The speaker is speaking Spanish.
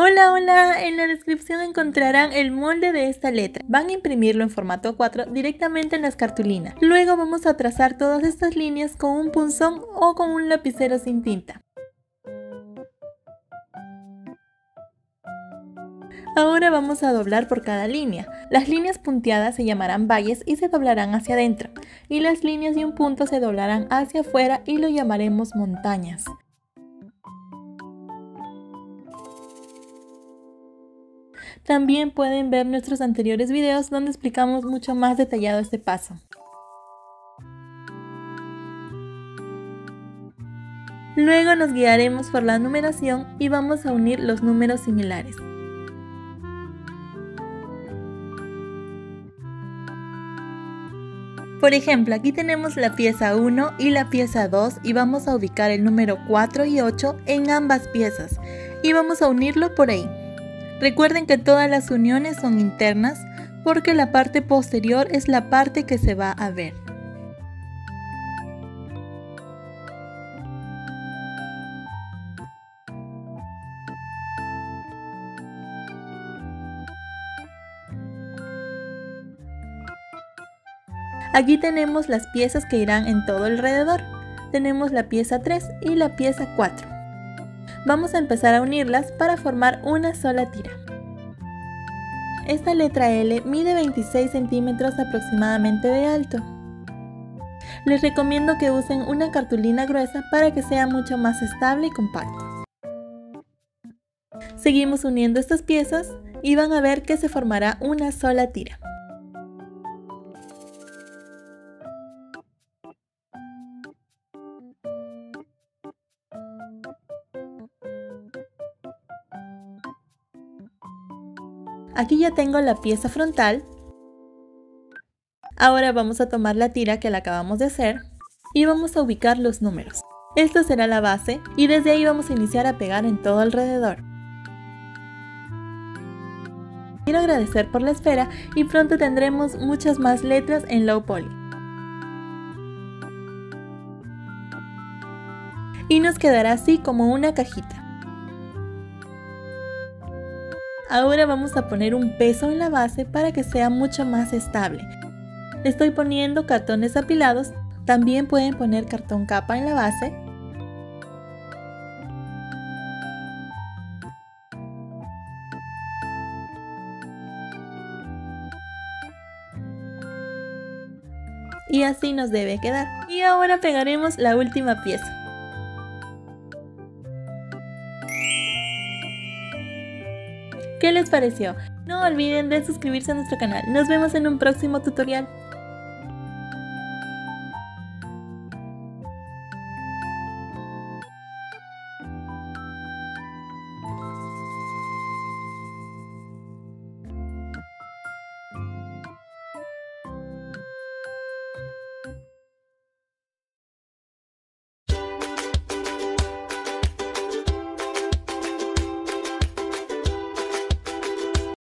Hola, hola, en la descripción encontrarán el molde de esta letra. Van a imprimirlo en formato 4 directamente en las cartulinas. Luego vamos a trazar todas estas líneas con un punzón o con un lapicero sin tinta. Ahora vamos a doblar por cada línea. Las líneas punteadas se llamarán valles y se doblarán hacia adentro, y las líneas de un punto se doblarán hacia afuera y lo llamaremos montañas. También pueden ver nuestros anteriores videos donde explicamos mucho más detallado este paso. Luego nos guiaremos por la numeración y vamos a unir los números similares. Por ejemplo, aquí tenemos la pieza 1 y la pieza 2 y vamos a ubicar el número 4 y 8 en ambas piezas y vamos a unirlo por ahí. Recuerden que todas las uniones son internas porque la parte posterior es la parte que se va a ver. Aquí tenemos las piezas que irán en todo alrededor. Tenemos la pieza 3 y la pieza 4. Vamos a empezar a unirlas para formar una sola tira. Esta letra L mide 26 centímetros aproximadamente de alto. Les recomiendo que usen una cartulina gruesa para que sea mucho más estable y compacto. Seguimos uniendo estas piezas y van a ver que se formará una sola tira. Aquí ya tengo la pieza frontal. Ahora vamos a tomar la tira que la acabamos de hacer y vamos a ubicar los números. Esta será la base y desde ahí vamos a iniciar a pegar en todo alrededor. Quiero agradecer por la espera y pronto tendremos muchas más letras en Low Poly. Y nos quedará así como una cajita. Ahora vamos a poner un peso en la base para que sea mucho más estable. Estoy poniendo cartones apilados, también pueden poner cartón capa en la base. Y así nos debe quedar. Y ahora pegaremos la última pieza. ¿Qué les pareció? No olviden de suscribirse a nuestro canal. Nos vemos en un próximo tutorial.